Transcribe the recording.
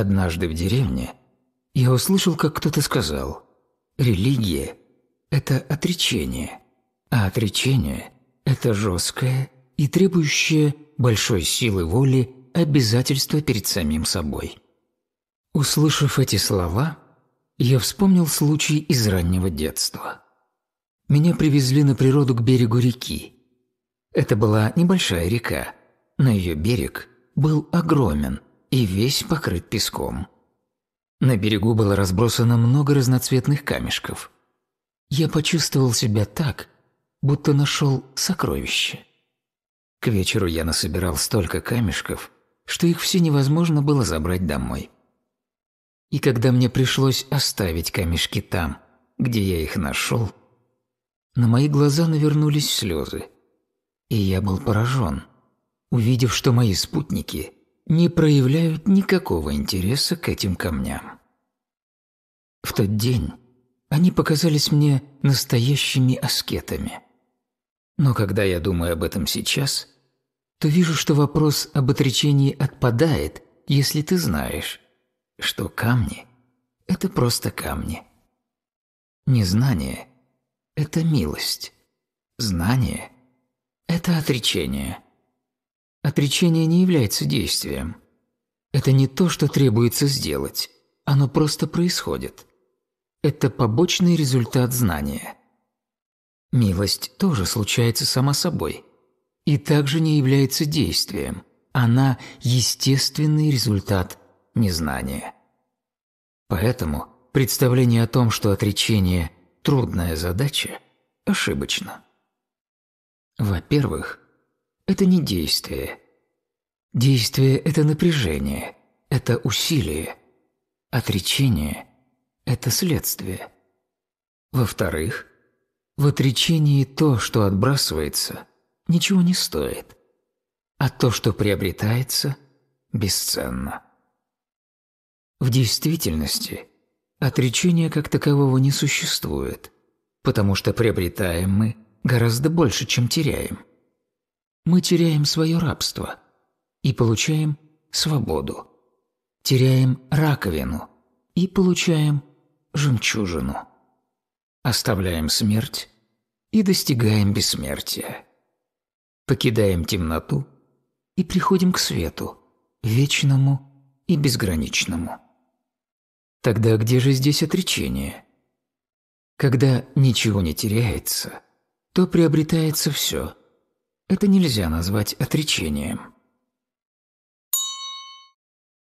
Однажды в деревне я услышал, как кто-то сказал «Религия – это отречение, а отречение – это жесткое и требующее большой силы воли обязательство перед самим собой». Услышав эти слова, я вспомнил случай из раннего детства. Меня привезли на природу к берегу реки. Это была небольшая река, но ее берег был огромен и весь покрыт песком. На берегу было разбросано много разноцветных камешков. Я почувствовал себя так, будто нашел сокровище. К вечеру я насобирал столько камешков, что их все невозможно было забрать домой. И когда мне пришлось оставить камешки там, где я их нашел, на мои глаза навернулись слезы, и я был поражен, увидев, что мои спутники не проявляют никакого интереса к этим камням. В тот день они показались мне настоящими аскетами. Но когда я думаю об этом сейчас, то вижу, что вопрос об отречении отпадает, если ты знаешь, что камни – это просто камни. Незнание – это милость. Знание – это отречение. Отречение не является действием. Это не то, что требуется сделать. Оно просто происходит. Это побочный результат знания. Милость тоже случается сама собой и также не является действием. Она – естественный результат незнание. Поэтому представление о том, что отречение – трудная задача, ошибочно. Во-первых, это не действие. Действие – это напряжение, это усилие. Отречение – это следствие. Во-вторых, в отречении то, что отбрасывается, ничего не стоит, а то, что приобретается, бесценно. В действительности отречения как такового не существует, потому что приобретаем мы гораздо больше, чем теряем. Мы теряем свое рабство и получаем свободу. Теряем раковину и получаем жемчужину. Оставляем смерть и достигаем бессмертия. Покидаем темноту и приходим к свету, вечному и безграничному. Тогда где же здесь отречение? Когда ничего не теряется, то приобретается все. Это нельзя назвать отречением.